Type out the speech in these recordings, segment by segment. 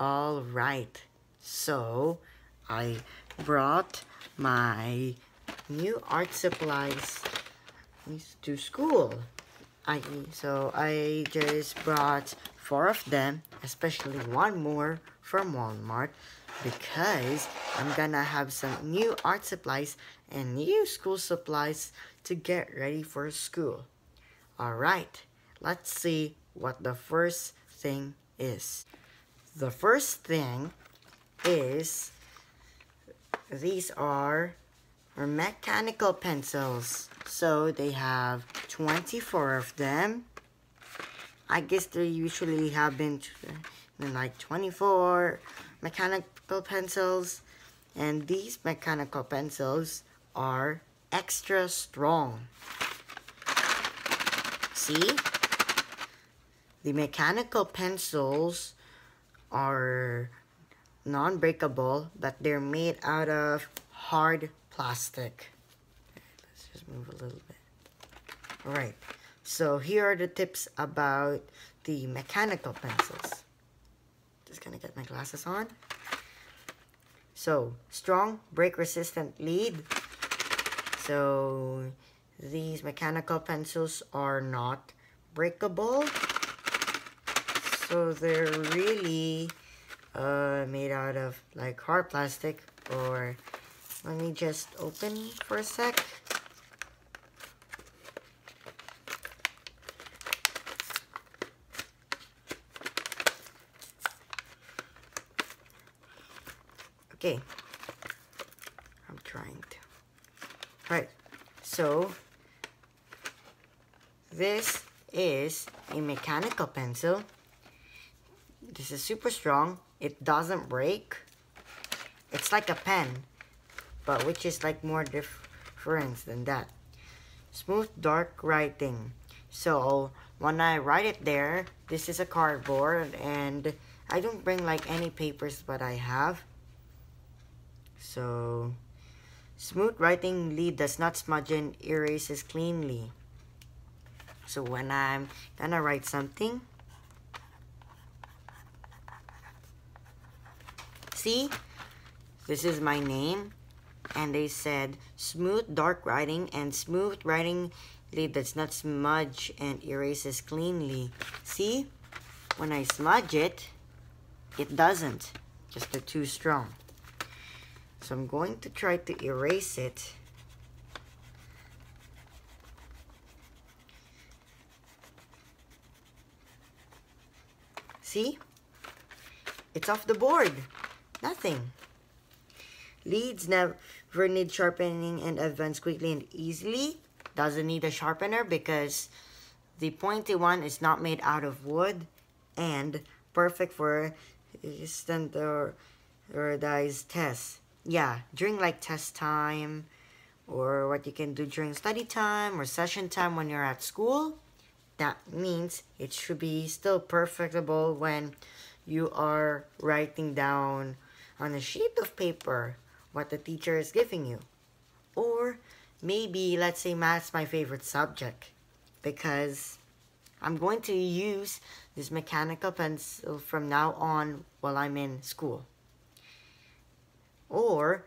All right, so I brought my new art supplies to school. I so I just brought four of them, especially one more from Walmart because I'm gonna have some new art supplies and new school supplies to get ready for school. Alright, let's see what the first thing is. The first thing is these are mechanical pencils. So they have 24 of them. I guess they usually have been like 24 mechanical pencils. And these mechanical pencils are extra strong. See? The mechanical pencils are non-breakable, but they're made out of hard plastic. Let's just move a little bit. Alright, so here are the tips about the mechanical pencils. Just gonna get my glasses on. So, strong, break-resistant lead. So, these mechanical pencils are not breakable. So, they're really uh, made out of like hard plastic or let me just open for a sec. Okay, I'm trying to. Right, so this is a mechanical pencil. This is super strong. It doesn't break. It's like a pen, but which is like more difference than that. Smooth dark writing. So when I write it there, this is a cardboard and I don't bring like any papers but I have. So, smooth writing lead does not smudge and erases cleanly. So when I'm gonna write something, see, this is my name, and they said smooth dark writing and smooth writing does not smudge and erases cleanly. See, when I smudge it, it doesn't, just they're too strong. So I'm going to try to erase it. See? It's off the board. Nothing. Leads never need sharpening and advance quickly and easily. Doesn't need a sharpener because the pointy one is not made out of wood and perfect for standardized tests yeah, during like test time or what you can do during study time or session time when you're at school, that means it should be still perfectable when you are writing down on a sheet of paper what the teacher is giving you. Or maybe, let's say math's my favorite subject because I'm going to use this mechanical pencil from now on while I'm in school. Or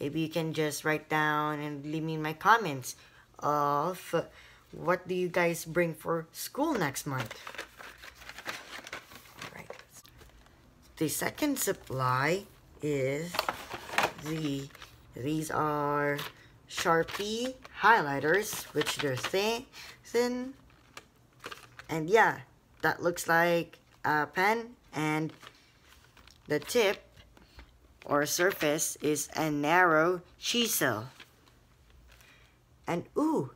maybe you can just write down and leave me in my comments of what do you guys bring for school next month. Right. The second supply is the these are Sharpie highlighters, which they're thin, thin, and yeah, that looks like a pen, and the tip or surface is a narrow chisel. And ooh,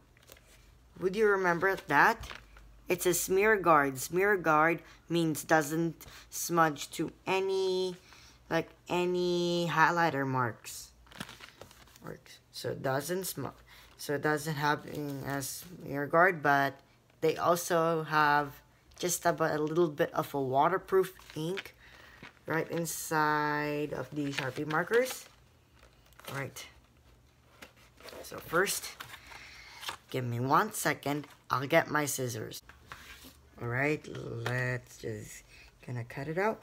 would you remember that? It's a smear guard. Smear guard means doesn't smudge to any, like any highlighter marks. Works. So it doesn't smudge. So it doesn't have a smear guard, but they also have just about a little bit of a waterproof ink right inside of the Sharpie markers. All right. So first, give me one second. I'll get my scissors. All right, let's just gonna cut it out.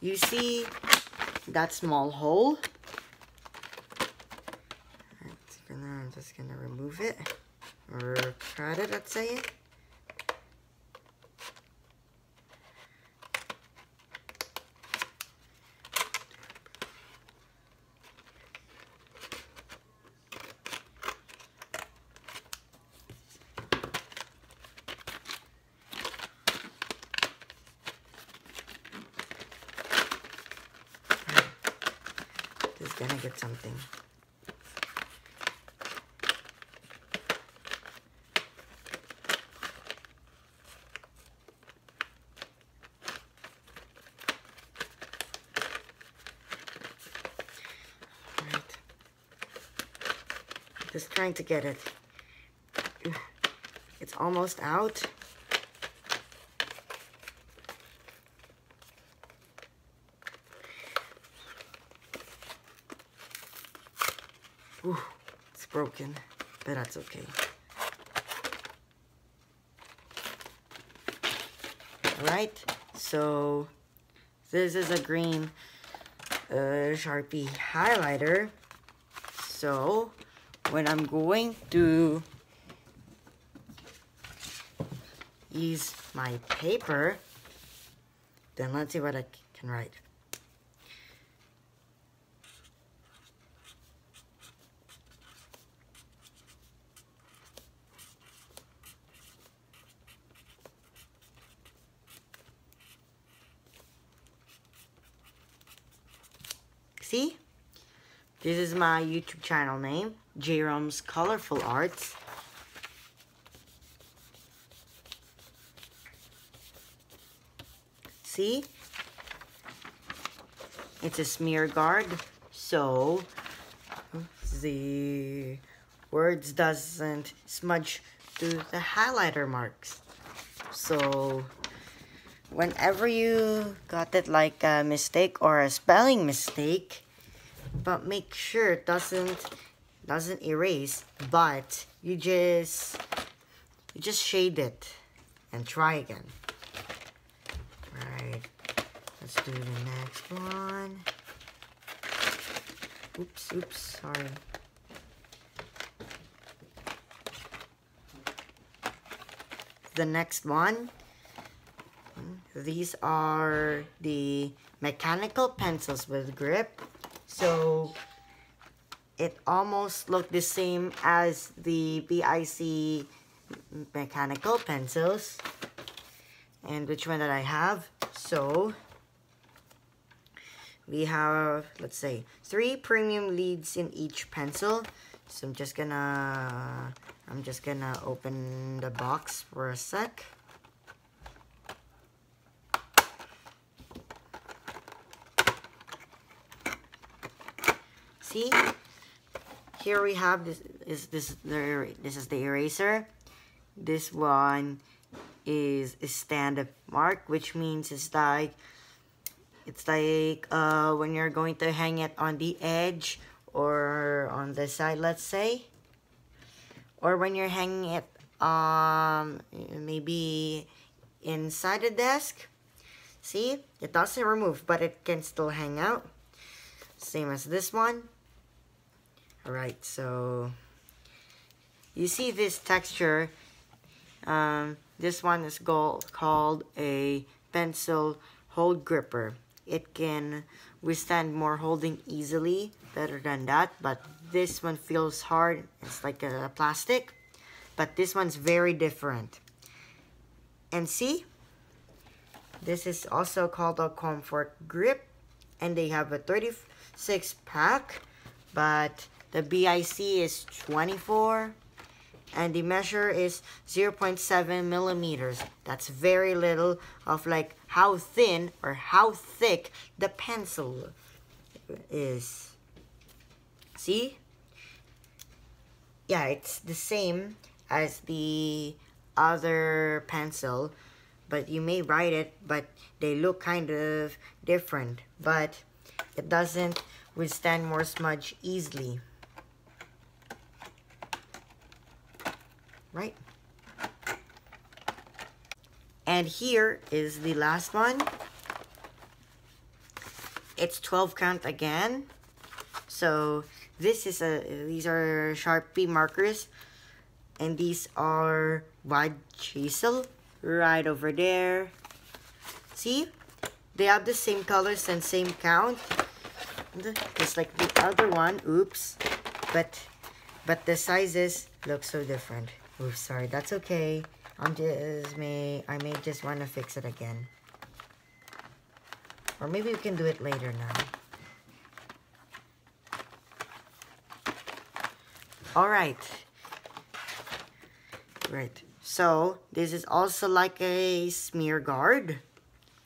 You see that small hole? I'm just gonna remove it or cut it, let's say. Get something. Right. Just trying to get it. It's almost out. It's broken, but that's okay. Alright, so this is a green uh, Sharpie highlighter. So when I'm going to use my paper, then let's see what I can write. See? This is my YouTube channel name, Jayrom's Colorful Arts. See? It's a smear guard, so the words doesn't smudge to the highlighter marks. So whenever you got it like a mistake or a spelling mistake, but make sure it doesn't doesn't erase, but you just you just shade it and try again. Right. Let's do the next one. Oops, oops, sorry. The next one these are the mechanical pencils with grip. So it almost looked the same as the BIC mechanical pencils. And which one that I have? So we have, let's say, three premium leads in each pencil. So I'm just gonna, I'm just gonna open the box for a sec. See here we have this is this the this is the eraser. This one is a stand-up mark which means it's like it's like uh, when you're going to hang it on the edge or on the side let's say. Or when you're hanging it um maybe inside the desk. See? It doesn't remove but it can still hang out. Same as this one Alright, so you see this texture. Um, this one is called a pencil hold gripper. It can withstand more holding easily, better than that, but this one feels hard. It's like a plastic, but this one's very different. And see, this is also called a comfort grip, and they have a 36 pack, but the BIC is 24 and the measure is 0.7 millimeters. That's very little of like how thin or how thick the pencil is. See? Yeah, it's the same as the other pencil, but you may write it, but they look kind of different, but it doesn't withstand more smudge easily. Right? And here is the last one. it's 12 count again. So this is a these are Sharpie markers and these are wide chisel right over there. See? They have the same colors and same count. Just like the other one. Oops. But but the sizes look so different. Oops, sorry. That's okay. I'm just may I may just want to fix it again. Or maybe we can do it later now. Alright. Right. So, this is also like a smear guard.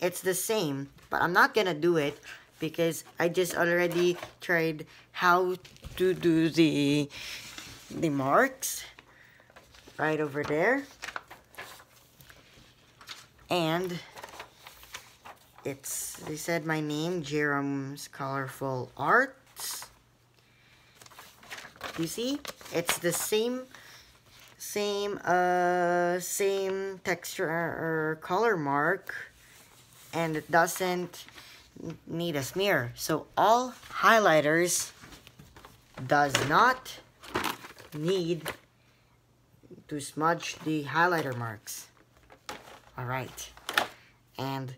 It's the same, but I'm not gonna do it because I just already tried how to do the the marks right over there. And it's, they said my name, Jayrom's Colorful Arts. You see? It's the same, same, uh, same texture or color mark. And it doesn't need a smear. So all highlighters does not need to smudge the highlighter marks. Alright. And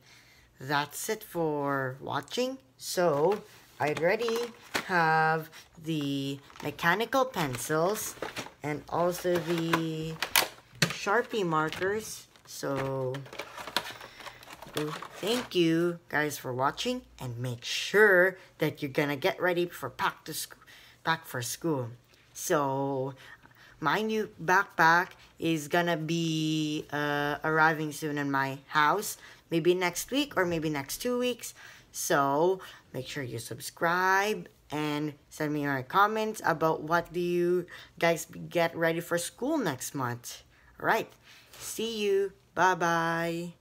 that's it for watching. So, I already have the mechanical pencils and also the Sharpie markers. So, thank you guys for watching and make sure that you're gonna get ready for back to school, back for school. So, my new backpack is gonna be uh, arriving soon in my house. Maybe next week or maybe next two weeks. So make sure you subscribe and send me your comments about what do you guys get ready for school next month. All right see you. Bye bye